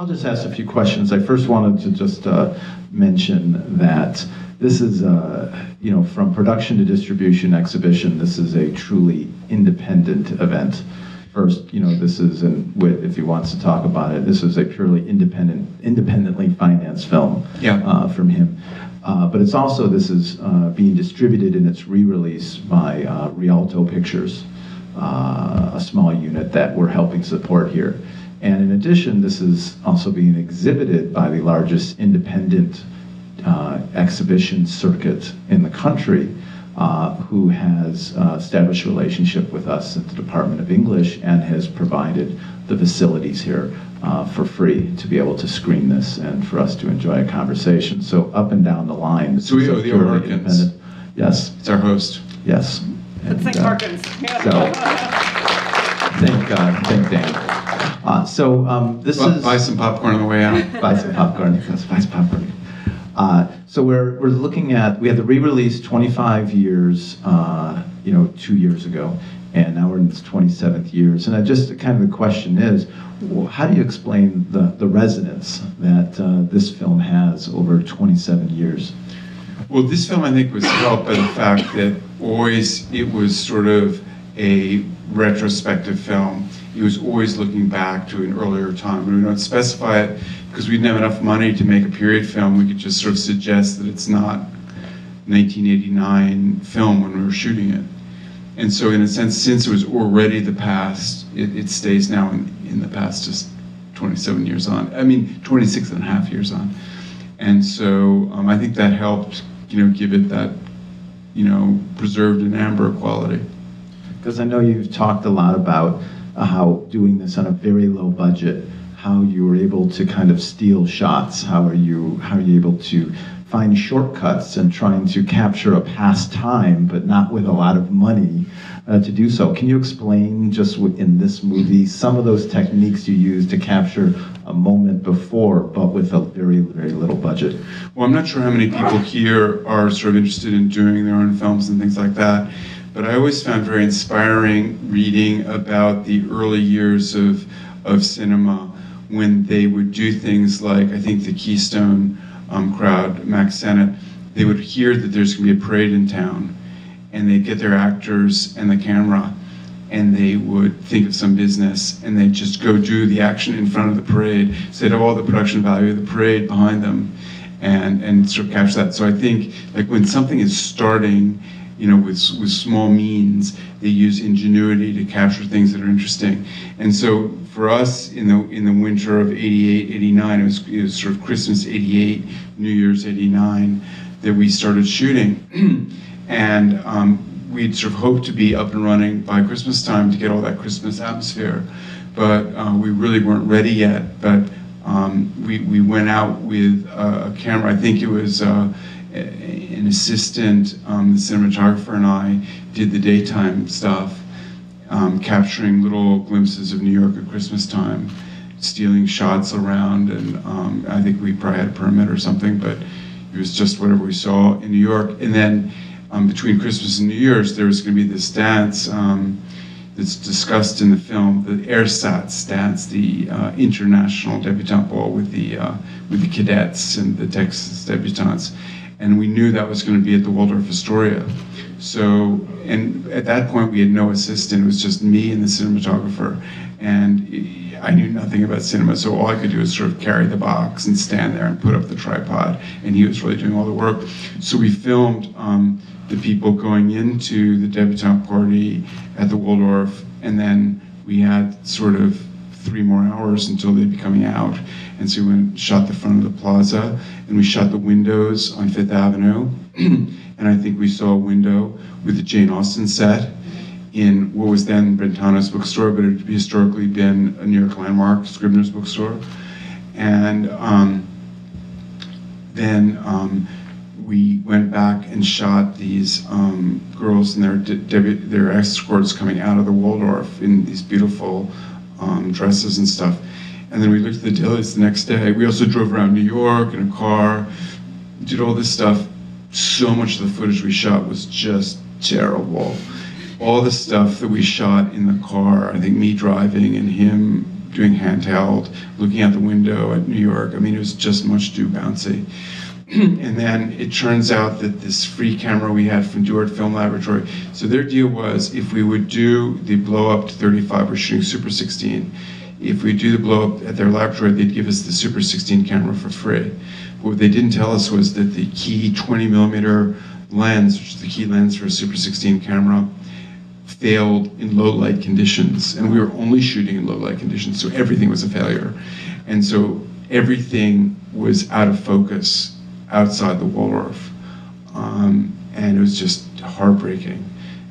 I'll just ask a few questions. I first wanted to just uh, mention that this is, uh, you know, from production to distribution exhibition, this is a truly independent event. First, you know, this is, and Whit, if he wants to talk about it, this is a purely independent, independently financed film Yeah. uh, from him. Uh, but it's also, this is uh, being distributed in its re-release by uh, Rialto Pictures, uh, a small unit that we're helping support here. And in addition, this is also being exhibited by the largest independent uh, exhibition circuit in the country, uh, who has uh, established a relationship with us at the Department of English and has provided the facilities here uh, for free to be able to screen this and for us to enjoy a conversation. So up and down the line, this So we is a owe the purely independent- Yes, It's our host. yes. Let's thank And, uh, Harkins. so- Thank, uh, thank Dan. Uh, so um, this Bu- is Buy some popcorn on the way out. buy some popcorn. Yes, buy some popcorn. Uh, so we're, we're looking at we had the re-release 25 years, uh, you know, two years ago, and now we're in its 27th years. And I just kind of the question is, well, how do you explain the the resonance that uh, this film has over 27 years? Well, this film I think was helped by the fact that always it was sort of a retrospective film. It was always looking back to an earlier time. We don't specify it because we didn't have enough money to make a period film. We could just sort of suggest that it's not 1989 film when we were shooting it. And so, in a sense, since it was already the past, it, it stays now in, in the past, just 27 years on. I mean, 26 and a half years on. And so um, I think that helped, you know, give it that, you know, preserved in amber quality. Because I know you've talked a lot about how doing this on a very low budget, how you were able to kind of steal shots. How are you how are you able to find shortcuts and trying to capture a past time, but not with a lot of money uh, to do so? Can you explain just in this movie some of those techniques you use to capture a moment before, but with a very very little budget? Well, I'm not sure how many people here are sort of interested in doing their own films and things like that, but I always found very inspiring reading about the early years of, of cinema when they would do things like, I think the Keystone um, crowd, Mack Sennett, they would hear that there's going to be a parade in town, and they'd get their actors and the camera, and they would think of some business, and they'd just go do the action in front of the parade. So they'd have all the production value of the parade behind them, and and sort of capture that. So I think like when something is starting, you know, with with small means, they use ingenuity to capture things that are interesting. And so for us in the in the winter of 88, 89, it was, it was sort of Christmas 88, New Year's 89 that we started shooting. and um, we'd sort of hoped to be up and running by Christmas time to get all that Christmas atmosphere. But uh, we really weren't ready yet. But um, we, we went out with a, a camera. I think it was uh, an assistant, um, the cinematographer, and I did the daytime stuff, um, capturing little glimpses of New York at Christmas time, stealing shots around. And um, I think we probably had a permit or something, but it was just whatever we saw in New York. And then um, between Christmas and New Year's, there was going to be this dance um, that's discussed in the film, the Ersatz dance, the uh, international debutante ball with the uh, with the cadets and the Texas debutantes, and we knew that was going to be at the Waldorf Astoria. So, and at that point, we had no assistant; it was just me and the cinematographer, and I knew nothing about cinema, so all I could do was sort of carry the box and stand there and put up the tripod, and he was really doing all the work. So we filmed um, the people going into the debutante party at the Waldorf, and then we had sort of three more hours until they'd be coming out. And so we went shot the front of the plaza, and we shot the windows on Fifth Avenue. and I think we saw a window with the Jane Austen set in what was then Brentano's bookstore, but it had historically been a New York landmark, Scribner's bookstore. And um, then um, we went back and shot these um, girls and their de- their escorts coming out of the Waldorf in these beautiful um, dresses and stuff. And then we looked at the dailies the next day. We also drove around New York in a car, did all this stuff. So much of the footage we shot was just terrible. All the stuff that we shot in the car, I think me driving and him doing handheld, looking out the window at New York. I mean, it was just much too bouncy. and then it turns out that this free camera we had from Duart Film Laboratory, so their deal was if we would do the blow up to 35, we're shooting Super 16. If we do the blow up at their laboratory, they'd give us the Super 16 camera for free. What they didn't tell us was that the key 20 millimeter lens, which is the key lens for a Super 16 camera, failed in low light conditions. And we were only shooting in low light conditions, so everything was a failure. And so everything was out of focus outside the Waldorf. Um, and it was just heartbreaking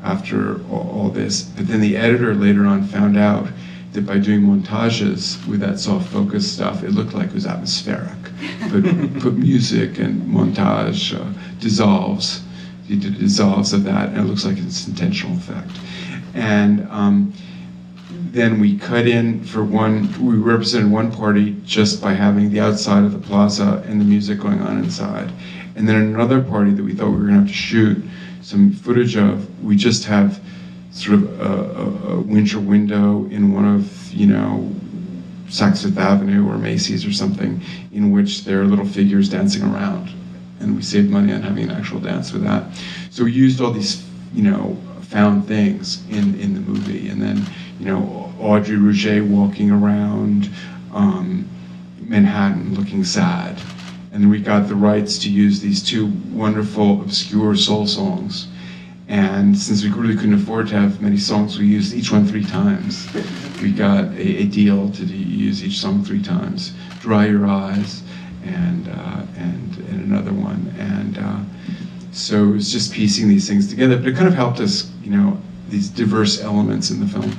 after all, all, this. But then the editor later on found out that by doing montages with that soft focus stuff, it looked like it was atmospheric. But put music and montage uh, dissolves. He did dissolves of that, and it looks like it's intentional effect. And um, then we cut in for one, we represented one party just by having the outside of the plaza and the music going on inside. And then another party that we thought we were gonna have to shoot some footage of, we just have sort of a, a, a winter window in one of, you know, Saks Fifth Avenue or Macy's or something, in which there are little figures dancing around. And we saved money on having an actual dance with that. So we used all these, you know, found things in, in the movie. And then, you know, Audrey Rouget walking around um, Manhattan looking sad. And we got the rights to use these two wonderful, obscure soul songs. And since we really couldn't afford to have many songs, we used each one three times. We got a, a deal to use each song three times. Dry Your Eyes, and, uh, and, and another one. And uh, so it was just piecing these things together, but it kind of helped us, you know, these diverse elements in the film.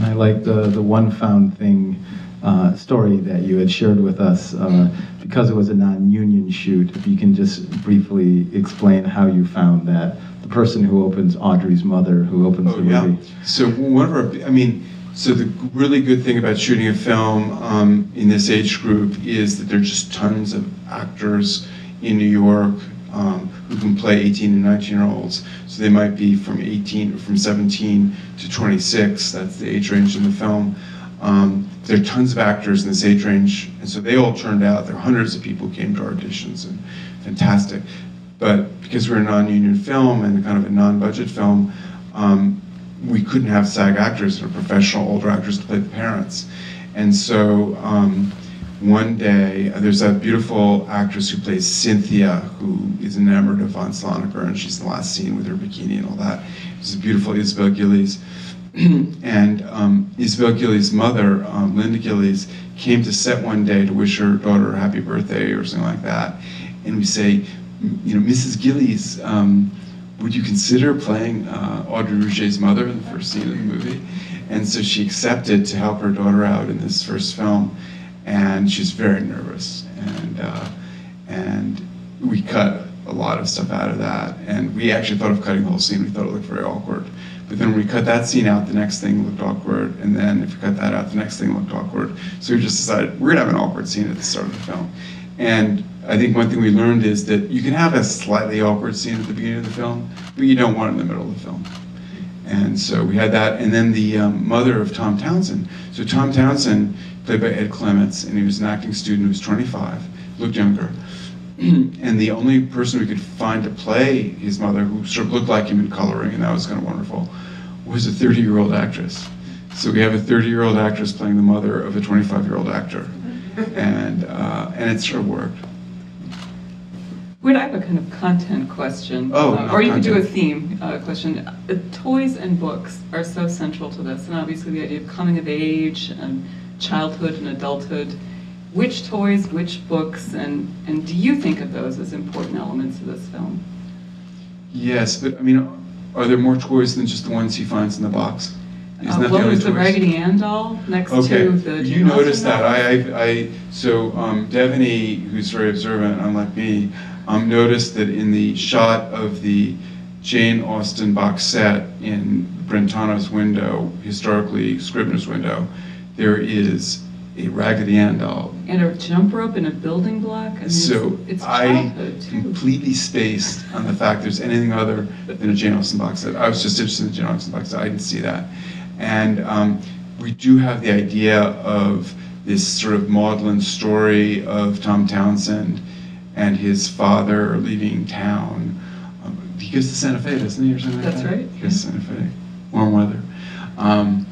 And I like the, the one found thing uh, story that you had shared with us uh, because it was a non-union shoot. If you can just briefly explain how you found that the person who opens Audrey's mother, who opens oh, the movie. Yeah. So one of our, I mean, so the really good thing about shooting a film um, in this age group is that there are just tons of actors in New York um, who can play 18 and 19 year olds. So they might be from 18, from 17 to 26. That's the age range in the film. Um, there are tons of actors in this age range, and so they all turned out. There are hundreds of people who came to our auditions, and fantastic. But because we're a non-union film and kind of a non-budget film, um, we couldn't have SAG actors or professional older actors to play the parents. And so um, one day, there's a beautiful actress who plays Cynthia, who is enamored of Von Sloneker, and she's in the last scene with her bikini and all that. It's a beautiful Isabel Gillies. and um, Isabel Gillies' mother, um, Linda Gillies, came to set one day to wish her daughter a happy birthday or something like that. And we say, you know, Mrs. Gillies, um, would you consider playing uh, Audrey Rouget's mother in the first scene of the movie? And so she accepted to help her daughter out in this first film and she's very nervous. And uh, and we cut a lot of stuff out of that, and we actually thought of cutting the whole scene. We thought it looked very awkward. But then when we cut that scene out, the next thing looked awkward, and then if we cut that out, the next thing looked awkward. So we just decided we're gonna have an awkward scene at the start of the film. And I think one thing we learned is that you can have a slightly awkward scene at the beginning of the film, but you don't want it in the middle of the film. And so we had that, and then the um, mother of Tom Townsend. So Tom Townsend played by Ed Clements, and he was an acting student who was 25, looked younger. and the only person we could find to play his mother, who sort of looked like him in coloring, and that was kind of wonderful, was a 30 year old actress. So we have a 30 year old actress playing the mother of a 25 year old actor. And, uh, and it sort of worked. Would I have a kind of content question? Oh, uh, Or you could do a theme uh, question. Uh, toys and books are so central to this, and obviously the idea of coming of age and childhood and adulthood. Which toys, which books, and, and do you think of those as important elements of this film? Yes, but I mean, are there more toys than just the ones he finds in the box? Isn't Uh, that the well, only there's the? Raggedy Ann doll next Okay, to the. you noticed that. I, I, I so um, Devoney, who's very observant, unlike me, um, noticed that in the shot of the Jane Austen box set in Brentano's window, historically Scribner's window, there is a Raggedy Ann doll. And a jump rope and a building block. I mean, So it's, it's I completely spaced on the fact there's anything other than a Jane Austen box set. I was just interested in the Jane Austen box set. I didn't see that. And um, we do have the idea of this sort of maudlin story of Tom Townsend and his father leaving town. Um, he goes to Santa Fe, doesn't he, or something like That's that? right, He goes to Santa Fe, warm weather. Um,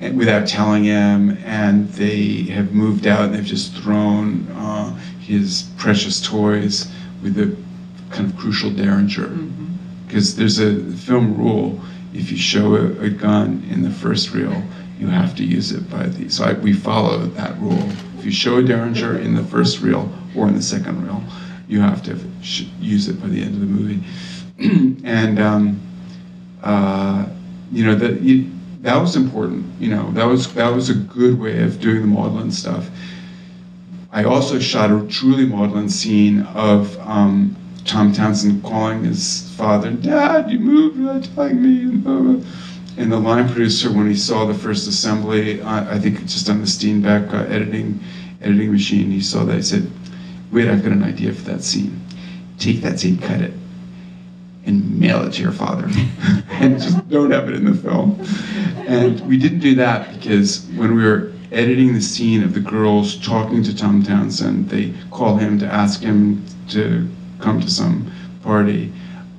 and without telling him, and they have moved out and they've just thrown uh, his precious toys with the kind of crucial derringer. Because there's a film rule if you show a, a gun in the first reel, you have to use it by the. So I, we follow that rule. If you show a derringer in the first reel or in the second reel, you have to use it by the end of the movie. and um, uh, you know that that was important. You know that was that was a good way of doing the maudlin stuff. I also shot a truly maudlin scene of um, Tom Townsend calling his father, "Dad, you moved without telling me." And, the line producer, when he saw the first assembly, I, I think just on the Steenbeck uh, editing editing machine, he saw that. He said, "Wait, I've got an idea for that scene. Take that scene, cut it, and mail it to your father, and just don't have it in the film." And we didn't do that because when we were editing the scene of the girls talking to Tom Townsend, they call him to ask him to come to some party.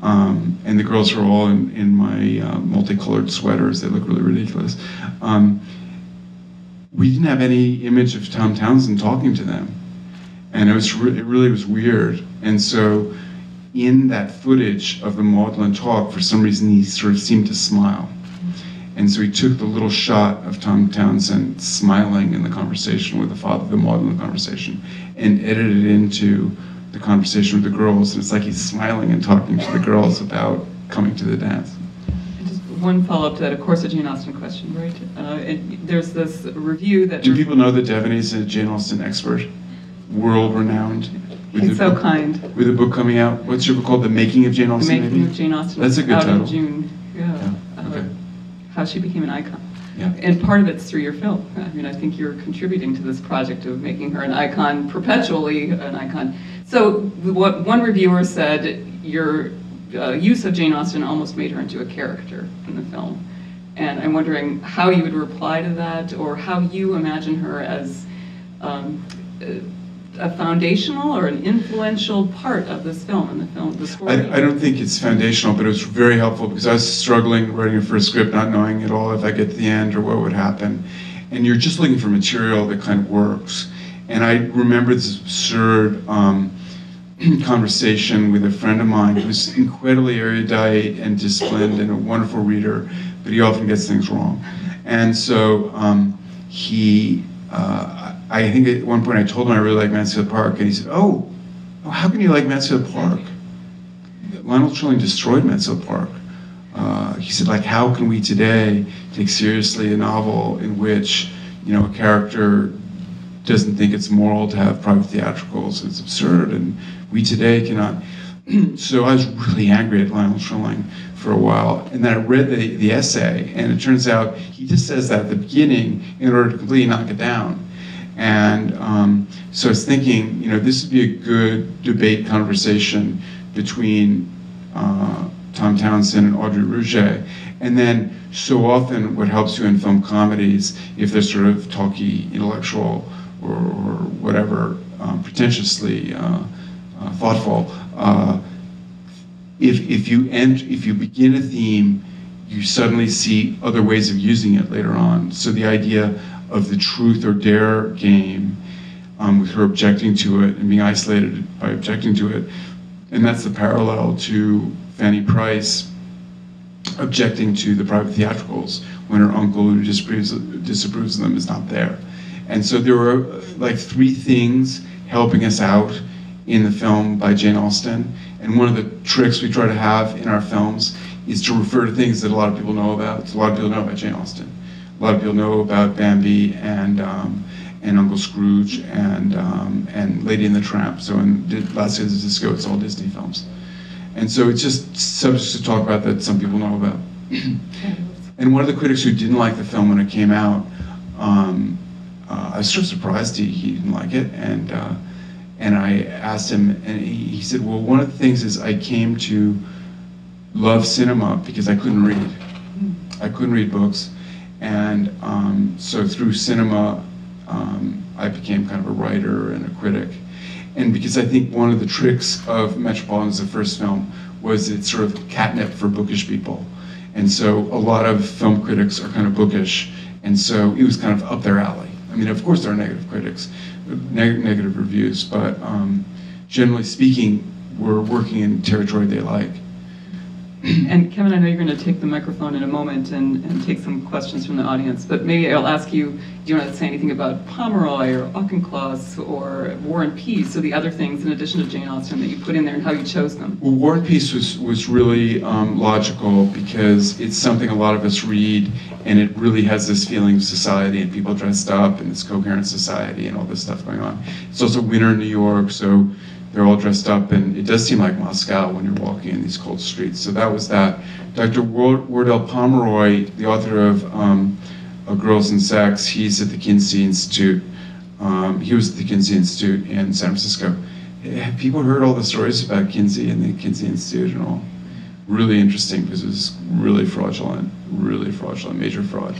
Um, and the girls are all in, in my uh, multicolored sweaters. They look really ridiculous. Um, we didn't have any image of Tom Townsend talking to them. And it, was re- it really was weird. And so in that footage of the Maudlin talk, for some reason, he sort of seemed to smile. And so he took the little shot of Tom Townsend smiling in the conversation with the father, the Maudlin conversation, and edited it into the conversation with the girls. And it's like he's smiling and talking to the girls about coming to the dance. Just one follow-up to that, of course, a Jane Austen question, right? Uh, it, there's this review that. Do people know that Devoney's a Jane Austen expert, world renowned? He's so kind. With a book coming out. What's your book called? The Making of Jane The Austen. Making maybe? of Jane Austen. That's a good out title. in June. Yeah. Yeah, Uh, okay. How she became an icon. Yeah. And part of it's through your film. I mean, I think you're contributing to this project of making her an icon, perpetually an icon. So, what one reviewer said, your uh, use of Jane Austen almost made her into a character in the film. And I'm wondering how you would reply to that, or how you imagine her as um, a foundational or an influential part of this film and the film, the story. I, I don't think it's foundational, but it was very helpful because I was struggling writing a first script, not knowing at all if I get to the end or what would happen. And you're just looking for material that kind of works. And I remember this absurd um, conversation with a friend of mine who's incredibly erudite and disciplined and a wonderful reader, but he often gets things wrong. And so um, he, uh, I think at one point I told him I really like Mansfield Park, and he said, "Oh, oh, how can you like Mansfield Park? Lionel Trilling destroyed Mansfield Park." Uh, he said, "Like, how can we today take seriously a novel in which, you know, a character doesn't think it's moral to have private theatricals? It's absurd, and we today cannot." so I was really angry at Lionel Trilling for a while, and then I read the, the essay, and it turns out he just says that at the beginning in order to completely knock it down. And um, so I was thinking, you know, this would be a good debate conversation between uh, Tom Townsend and Audrey Rouget. And then so often what helps you in film comedies, if they're sort of talky, intellectual, or, or whatever, um, pretentiously uh, uh, thoughtful, uh, if, if you end, if you begin a theme, you suddenly see other ways of using it later on. So the idea of the truth or dare game, um, with her objecting to it and being isolated by objecting to it, and that's the parallel to Fanny Price objecting to the private theatricals when her uncle who disapproves, disapproves of them is not there. And so there were uh, like three things helping us out in the film by Jane Austen. And one of the tricks we try to have in our films is to refer to things that a lot of people know about. A lot of people know about Jane Austen. A lot of people know about Bambi and um, and Uncle Scrooge and um, and Lady and the Tramp. So in Last Days of Disco, it's all Disney films. And so it's just subjects to talk about that some people know about. and one of the critics who didn't like the film when it came out, um, uh, I was sort of surprised he, he didn't like it. And uh, and I asked him, and he, he said, well, one of the things is I came to love cinema because I couldn't read. I couldn't read books. And um, so through cinema, um, I became kind of a writer and a critic. And because I think one of the tricks of Metropolitan's the first film was it's sort of catnip for bookish people. And so a lot of film critics are kind of bookish. And so it was kind of up their alley. I mean, of course, there are negative critics, neg- negative reviews, but um, generally speaking, we're working in territory they like. And Kevin, I know you're going to take the microphone in a moment and, and take some questions from the audience, but maybe I'll ask you, do you want to say anything about Pomeroy or Auchincloss or War and Peace or the other things in addition to Jane Austen that you put in there and how you chose them? Well, War and Peace was, was really um, logical because it's something a lot of us read and it really has this feeling of society and people dressed up and this coherent society and all this stuff going on. It's also winter in New York, so they're all dressed up, and it does seem like Moscow when you're walking in these cold streets. So that was that. Dr. Wardell Pomeroy, the author of, um, Girls and Sex, he's at the Kinsey Institute. Um, he was at the Kinsey Institute in San Francisco. Have people heard all the stories about Kinsey and the Kinsey Institute and all? Really interesting because it was really fraudulent, really fraudulent, major fraud.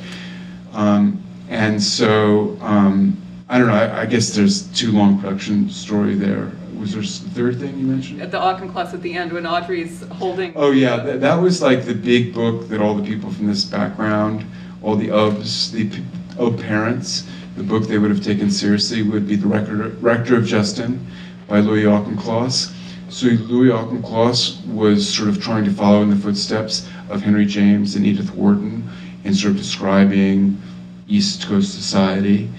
Um, and so, um, I don't know, I, I guess there's too long production story there was there a third thing you mentioned? At the Auchincloss at the end when Audrey's holding. Oh yeah, that, that was like the big book that all the people from this background, all the UBs, the UB parents, the book they would have taken seriously would be the Rector, Rector of Justin by Louis Auchincloss. So Louis Auchincloss was sort of trying to follow in the footsteps of Henry James and Edith Wharton in sort of describing East Coast society.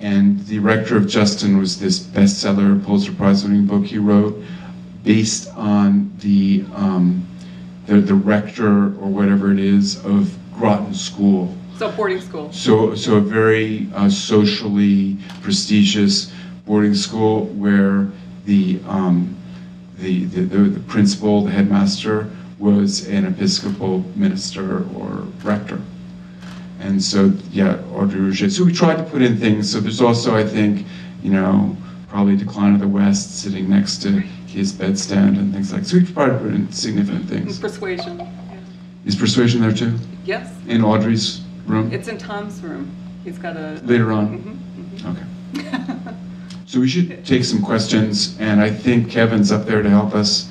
And The Rector of Justin was this bestseller, Pulitzer Prize winning book he wrote based on the, um, the, the rector or whatever it is of Groton School. So boarding school. So, so a very uh, socially prestigious boarding school where the, um, the, the, the, the principal, the headmaster, was an Episcopal minister or rector. And so, yeah, Audrey Rouget. So we tried to put in things. So there's also, I think, you know, probably Decline of the West sitting next to his bedstand and things like. So we tried to put in significant things. Persuasion. Yeah. Is Persuasion there too? Yes. In Audrey's room? It's in Tom's room. He's got a. Later on. Mm-hmm, mm-hmm. Okay. so we should take some questions, and I think Kevin's up there to help us.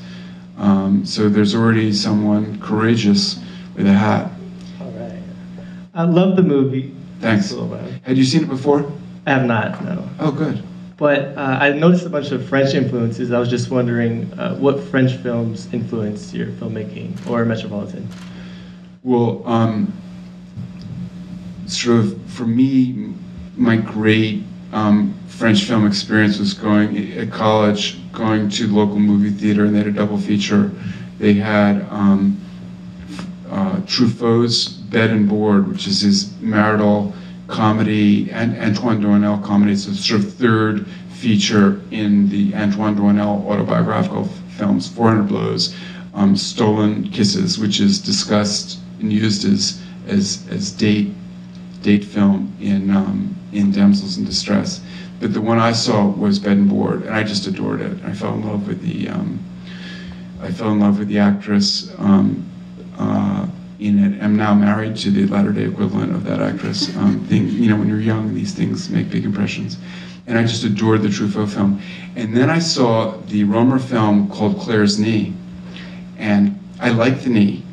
Um, so there's already someone courageous with a hat. I love the movie. Thanks. Had you seen it before? I have not, no. Oh, good. But uh, I noticed a bunch of French influences. I was just wondering uh, what French films influenced your filmmaking or Metropolitan? Well, um, sort of for me, my great um, French film experience was going at college, going to the local movie theater, and they had a double feature. They had um, uh, Truffaut's Bed and Board, which is his marital comedy, and Antoine Doinel comedy. It's a sort of third feature in the Antoine Doinel autobiographical films, 400 Blows, um, Stolen Kisses, which is discussed and used as, as, as date, date film in, um, in Damsels in Distress. But the one I saw was Bed and Board, and I just adored it. I fell in love with the, um, I fell in love with the actress. Um, uh, in it. I'm now married to the latter day equivalent of that actress. Um, you know, when you're young, these things make big impressions. And I just adored the Truffaut film. And then I saw the Rohmer film called Claire's Knee. And I liked the knee.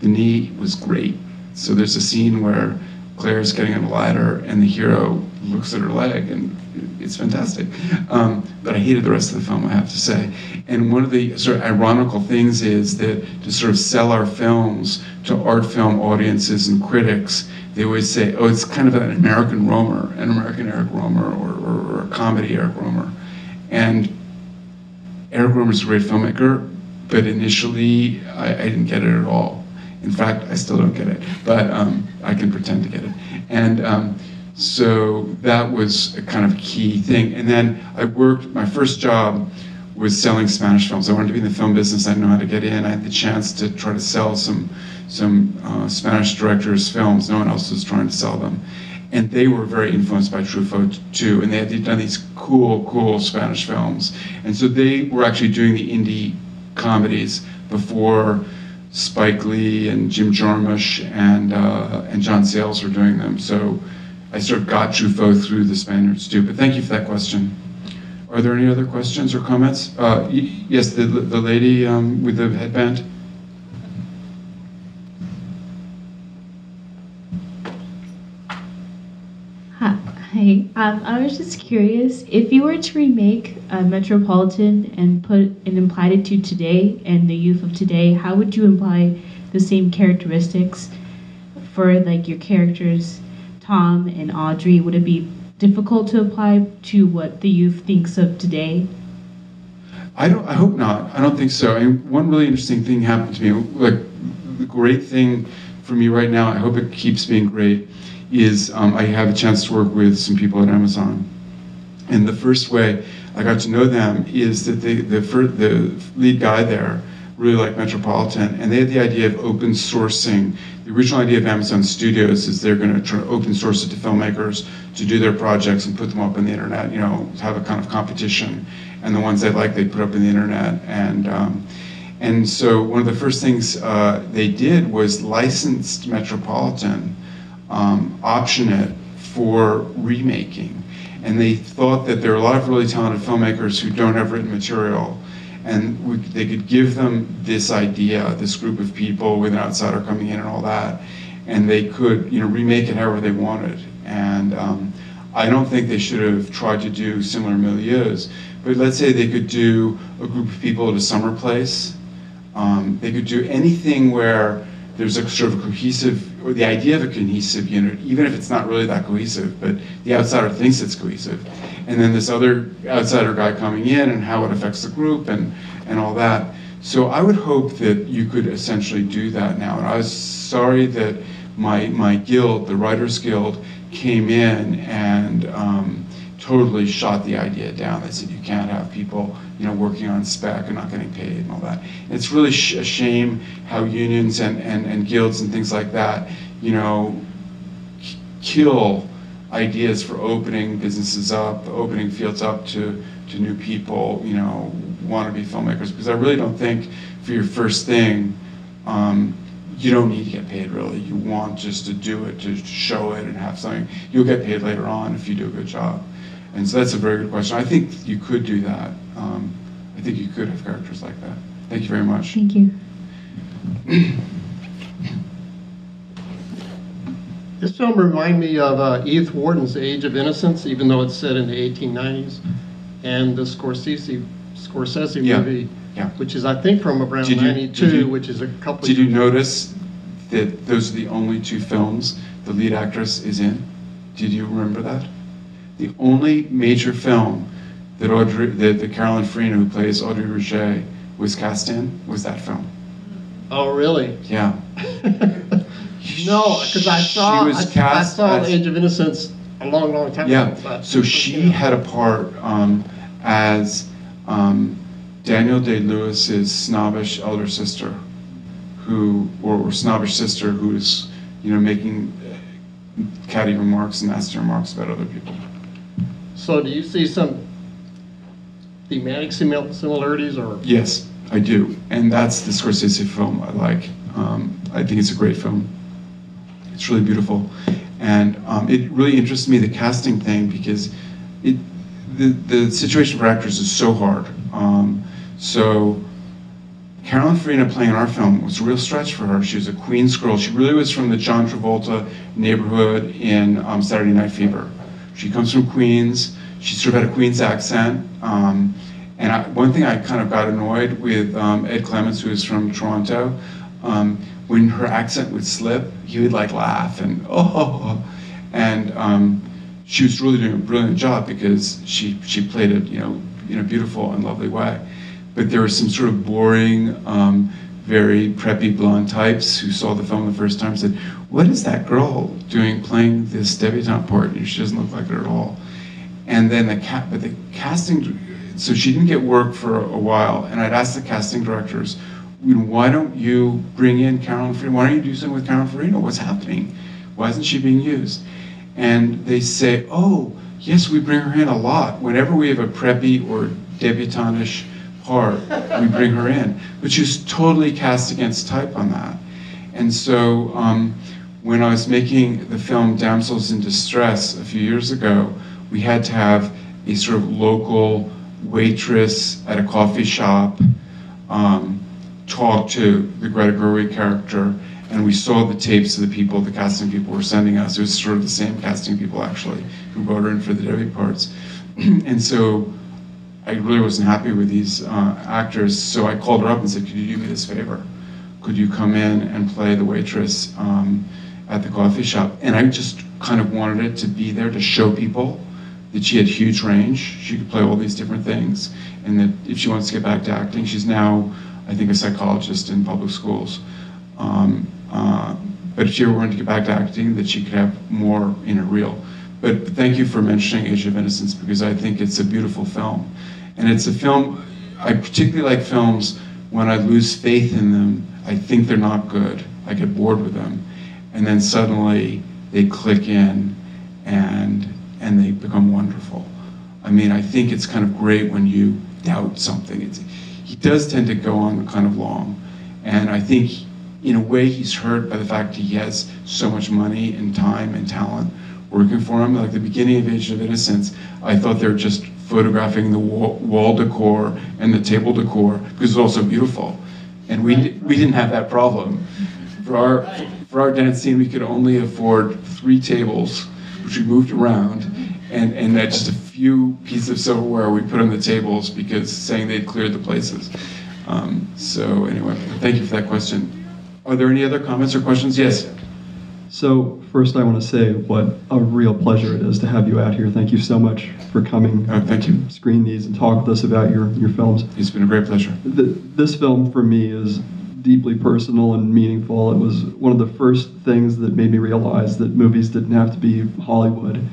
The knee was great. So there's a scene where Claire's getting on a ladder and the hero looks at her leg and it's fantastic. Um, but I hated the rest of the film, I have to say. And one of the sort of ironical things is that to sort of sell our films to art film audiences and critics, they always say, oh, it's kind of an American Rohmer, an American Eric Rohmer, or, or, or a comedy Eric Rohmer. And Eric Rohmer's a great filmmaker, but initially I, I, didn't get it at all. In fact, I still don't get it, but um, I can pretend to get it. And um, so that was a kind of key thing. And then I worked, my first job was selling Spanish films. I wanted to be in the film business. I didn't know how to get in. I had the chance to try to sell some, some uh, Spanish directors' films. No one else was trying to sell them. And they were very influenced by Truffaut too. And they had done these cool, cool Spanish films. And so they were actually doing the indie comedies before Spike Lee and Jim Jarmusch and uh, and John Sayles were doing them. So I sort of got Truffaut through the Spaniards too. But thank you for that question. Are there any other questions or comments? Uh, yes, the the lady um, with the headband. Hi. Um, I was just curious if you were to remake uh, Metropolitan and put an implied it to today and the youth of today, how would you imply the same characteristics for like your characters, Tom and Audrey? Would it be difficult to apply to what the youth thinks of today? I don't. I hope not. I don't think so. And one really interesting thing happened to me. Like the great thing for me right now. I hope it keeps being great. Is um, I have a chance to work with some people at Amazon, and the first way I got to know them is that they, the fir- the lead guy there really liked Metropolitan, and they had the idea of open sourcing. The original idea of Amazon Studios is they're going to try to open source it to filmmakers to do their projects and put them up on the internet. You know, have a kind of competition, and the ones they like they put up on the internet. And um, and so one of the first things uh, they did was licensed Metropolitan, um, option it for remaking. And they thought that there are a lot of really talented filmmakers who don't have written material and we, they could give them this idea, this group of people with an outsider coming in and all that, and they could, you know, remake it however they wanted. And um, I don't think they should have tried to do similar milieus, but let's say they could do a group of people at a summer place. Um, they could do anything where there's a sort of a cohesive, or the idea of a cohesive unit, even if it's not really that cohesive, but the outsider thinks it's cohesive. And then this other outsider guy coming in and how it affects the group and, and all that. So I would hope that you could essentially do that now. And I was sorry that my, my guild, the Writers Guild, came in and um, totally shot the idea down. They said you can't have people, you know, working on spec and not getting paid and all that. And it's really sh- a shame how unions and, and, and guilds and things like that, you know, kill ideas for opening businesses up, opening fields up to, to new people, you know, want to be filmmakers. Because I really don't think for your first thing, um, you don't need to get paid really. You want just to do it, to show it and have something. You'll get paid later on if you do a good job. And so that's a very good question. I think you could do that. Um, I think you could have characters like that. Thank you very much. Thank you. This film reminded me of uh, Edith Wharton's Age of Innocence, even though it's set in the 1890s, and the Scorsese Scorsese Yeah, movie, yeah. which is I think from around Did you- did 92, you- which is a couple. Did you notice that those are the only two films the lead actress is in? Did you remember that? The only major film that Audrey, that, that Carolyn Farina, who plays Audrey Rouget, was cast in was that film. Oh, really? Yeah. No, because I saw She was I, I saw as- Age of Innocence a long, long time ago. Yeah. So she had a part um, as um, Daniel Day Lewis's snobbish elder sister, who or, or snobbish sister who is, you know, making uh, catty remarks and nasty remarks about other people. So do you see some thematic simil- similarities or? Yes, I do, and that's the Scorsese film I like. Um, I think it's a great film. It's really beautiful, and um, it really interests me the casting thing because it the the situation for actors is so hard. Um, so Carolyn Farina playing in our film was a real stretch for her. She was a Queens girl. She really was from the John Travolta neighborhood in um, Saturday Night Fever. She comes from Queens. She sort of had a Queens accent. Um, and I, one thing I kind of got annoyed with um, Ed Clements, who is from Toronto, um, when her accent would slip, he would like laugh and oh, and um, she was really doing a brilliant job because she she played it you know in a beautiful and lovely way. But there was some sort of boring, um, very preppy blonde types who saw the film the first time said, "What is that girl doing playing this debutante part? She doesn't look like her at all." And then the cat, but the casting, so she didn't get work for a while. And I'd ask the casting directors, why don't you bring in Carolyn Farina? Why don't you do something with Carolyn Farina? What's happening? Why isn't she being used? And they say, oh, yes, we bring her in a lot. Whenever we have a preppy or debutante-ish part, we bring her in. But she was totally cast against type on that. And so um, when I was making the film Damsels in Distress a few years ago, we had to have a sort of local waitress at a coffee shop um, talk to the Greta Gerwig character, and we saw the tapes of the people, the casting people were sending us. It was sort of the same casting people actually who brought her in for the Debbie parts, and so I really wasn't happy with these uh, actors. So I called her up and said, "Could you do me this favor? Could you come in and play the waitress um, at the coffee shop?" And I just kind of wanted it to be there to show people that she had huge range. She could play all these different things, and that if she wants to get back to acting, she's now, I think, a psychologist in public schools. Um, uh, but if she ever wanted to get back to acting, that she could have more in her reel. But thank you for mentioning Age of Innocence because I think it's a beautiful film, and it's a film. I particularly like films when I lose faith in them. I think they're not good. I get bored with them, and then suddenly they click in, and and they become wonderful. I mean, I think it's kind of great when you doubt something. It's, he does tend to go on kind of long, and I think in a way he's hurt by the fact he has so much money and time and talent working for him. Like the beginning of Age of Innocence, I thought they were just photographing the wall, wall decor and the table decor because it's also beautiful, and we we didn't have that problem. For our for our dance scene, we could only afford three tables which we moved around, and, and that just a few pieces of silverware we put on the tables because saying they'd cleared the places. Um, so anyway, thank you for that question. Are there any other comments or questions? Yes. So first I want to say what a real pleasure it is to have you out here. Thank you so much for coming. Oh, thank you. Screen these and talk with us about your, your films. It's been a great pleasure. The, this film for me is deeply personal and meaningful. It was one of the first things that made me realize that movies didn't have to be Hollywood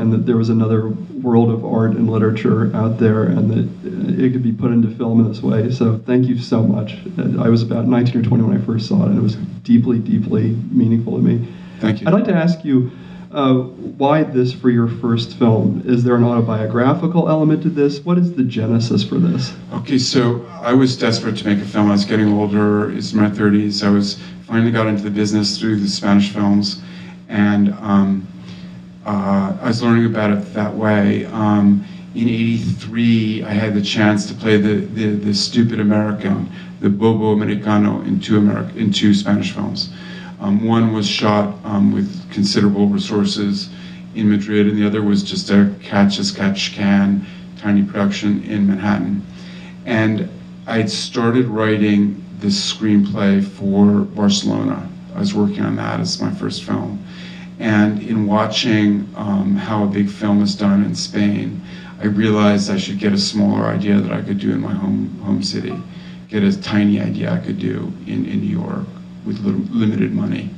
and that there was another world of art and literature out there and that it could be put into film in this way. So thank you so much. I was about 19 or 20 when I first saw it and it was deeply, deeply meaningful to me. Thank you. I'd like to ask you, uh, why this for your first film? Is there an autobiographical element to this? What is the genesis for this? Okay, so I was desperate to make a film. I was getting older. It's my 30s. I was finally got into the business through the Spanish films, and um, uh, I was learning about it that way. Um, in '83, I had the chance to play the, the, the stupid American, the Bobo Americano, in two, Ameri- in two Spanish films. Um, one was shot um, with considerable resources in Madrid, and the other was just a catch as catch can, tiny production in Manhattan. And I'd started writing this screenplay for Barcelona. I was working on that as my first film. And in watching um, how a big film is done in Spain, I realized I should get a smaller idea that I could do in my home, home city, get a tiny idea I could do in, in New York with little, limited money.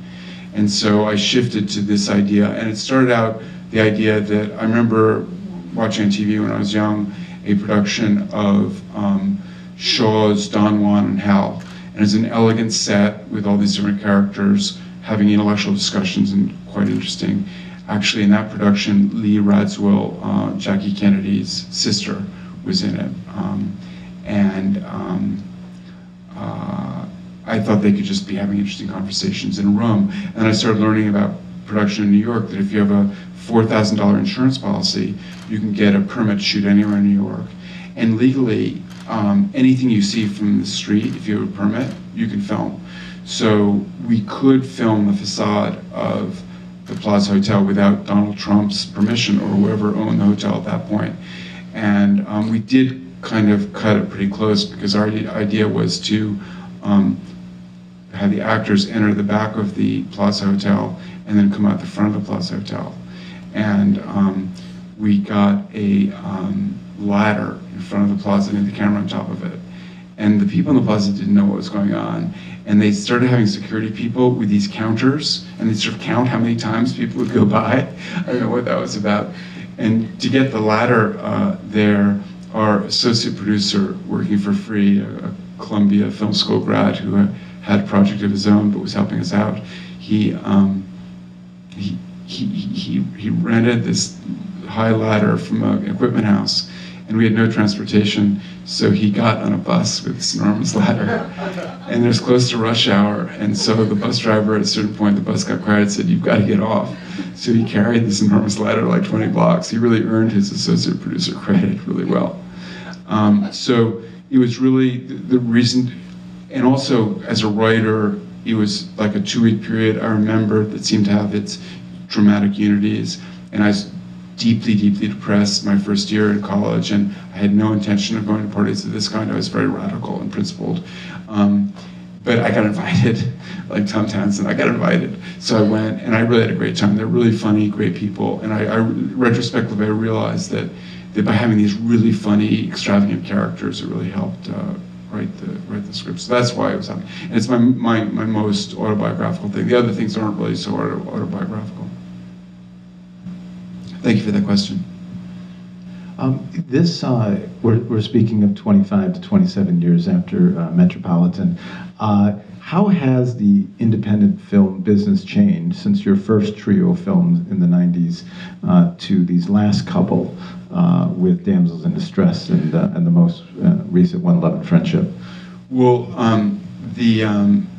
And so I shifted to this idea, and it started out the idea that I remember watching on TV when I was young a production of um, Shaw's Don Juan in Hell. And it's an elegant set with all these different characters having intellectual discussions and quite interesting. Actually, in that production, Lee Radziwill, uh, Jackie Kennedy's sister, was in it. Um, and um, uh, I thought they could just be having interesting conversations in a room. And I started learning about production in New York that if you have a $4,000 insurance policy, you can get a permit to shoot anywhere in New York. And legally, um, anything you see from the street, if you have a permit, you can film. So we could film the facade of the Plaza Hotel without Donald Trump's permission or whoever owned the hotel at that point. And um, we did kind of cut it pretty close because our idea was to um, have the actors enter the back of the Plaza Hotel and then come out the front of the Plaza Hotel. And um, we got a um, ladder in front of the plaza and the camera on top of it. And the people in the plaza didn't know what was going on. And they started having security people with these counters, and they sort of count how many times people would go by. I don't know what that was about. And to get the ladder uh, there, our associate producer working for free, a, Columbia Film School grad who had a project of his own but was helping us out, he, um, he, he, he, he rented this high ladder from an equipment house and we had no transportation, so he got on a bus with this enormous ladder. And it was close to rush hour, and so the bus driver at a certain point, the bus got quiet said, You've got to get off. So he carried this enormous ladder like 20 blocks. He really earned his associate producer credit really well. Um, so it was really the, the reason, and also as a writer, it was like a two week period I remember that seemed to have its dramatic unities. And I deeply, deeply depressed my first year in college, and I had no intention of going to parties of this kind. I was very radical and principled. Um, but I got invited, like Tom Townsend, I got invited. So I went, and I really had a great time. They're really funny, great people. And I, I retrospectively, I realized that, that by having these really funny, extravagant characters, it really helped uh, write the write the script. So that's why I was happy. And it's my, my, my most autobiographical thing. The other things aren't really so auto, autobiographical. Thank you for that question. Um, this, uh, we're, we're speaking of 25 to 27 years after uh, Metropolitan. Uh, how has the independent film business changed since your first trio films in the 90s uh, to these last couple uh, with Damsels in Distress and, uh, and the most recent one, Love and Friendship? Well, um, the um,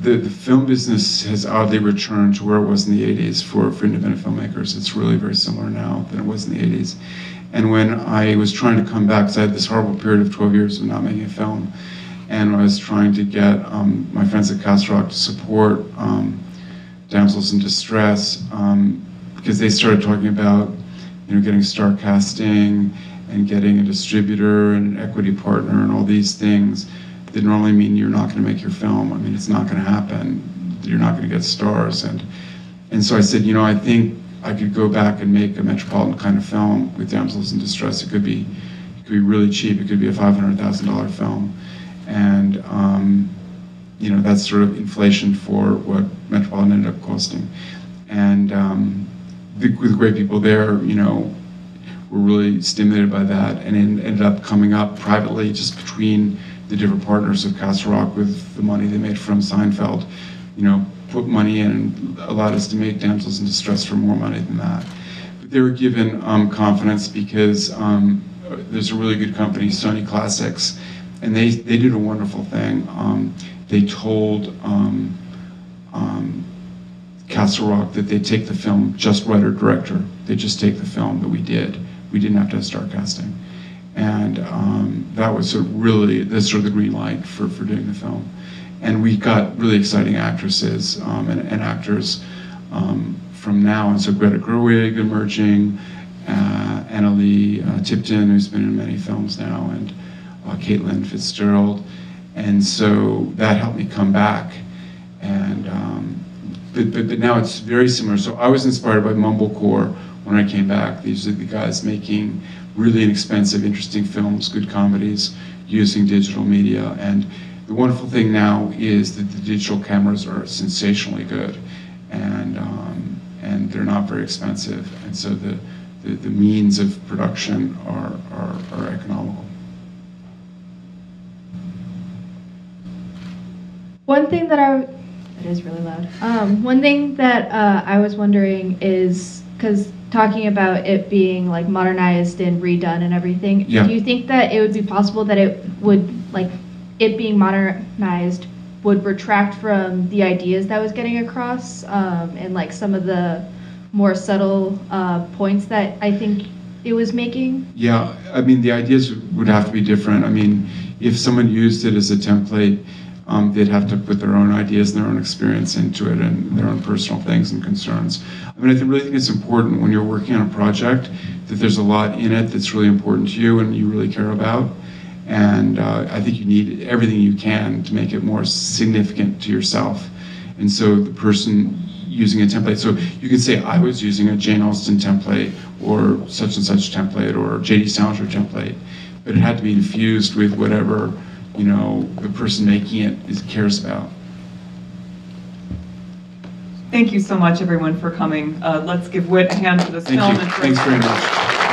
the, the film business has oddly returned to where it was in the 80s for, for independent filmmakers. It's really very similar now than it was in the 80s. And when I was trying to come back, because I had this horrible period of 12 years of not making a film, and I was trying to get um, my friends at Castle Rock to support um, damsels in distress, um, because they started talking about, you know, getting star casting and getting a distributor and an equity partner and all these things that normally mean you're not going to make your film. I mean, it's not going to happen. You're not going to get stars. And and so I said, you know, I think I could go back and make a metropolitan kind of film with damsels in distress. It could be it could be really cheap. It could be a five hundred thousand dollar film, and um, you know that's sort of inflation for what metropolitan ended up costing. And um, the, with great people there, you know, were really stimulated by that, and it ended up coming up privately just between the different partners of Castle Rock with the money they made from Seinfeld, you know, put money in and allowed us to make Damsels in Distress for more money than that. But they were given um, confidence because um, there's a really good company, Sony Classics, and they, they did a wonderful thing. Um, they told um, um, Castle Rock that they take the film just writer director. They just take the film that we did. We didn't have to start casting and um, that was of really the sort of the green light for, for doing the film. And we got really exciting actresses um, and, and, actors um, from now, and so Greta Gerwig emerging, uh, Analeigh uh, Tipton, who's been in many films now, and uh, Caitlin Fitzgerald, and so that helped me come back. And um, but, but, but now it's very similar. So I was inspired by Mumblecore when I came back. These are the guys making really inexpensive, interesting films, good comedies using digital media. And the wonderful thing now is that the digital cameras are sensationally good, and um, and they're not very expensive, and so the the, the means of production are, are, are economical. One thing that I it is really loud. Um, one thing that uh, I was wondering is because talking about it being like modernized and redone and everything. Yeah. Do you think that it would be possible that it would like it being modernized would retract from the ideas that was getting across um, and like some of the more subtle uh, points that I think it was making? Yeah, I mean the ideas would have to be different. I mean, if someone used it as a template um, they'd have to put their own ideas and their own experience into it and their own personal things and concerns. I mean, I really think it's important when you're working on a project that there's a lot in it that's really important to you and you really care about. And uh, I think you need everything you can to make it more significant to yourself. And so the person using a template, so you could say I was using a Jane Austen template or such and such template or J.D. Salinger template, but it had to be infused with whatever you know, the person making it is, cares about. Thank you so much, everyone, for coming. Uh, let's give Whit a hand for this Thank film. you. Thanks very much.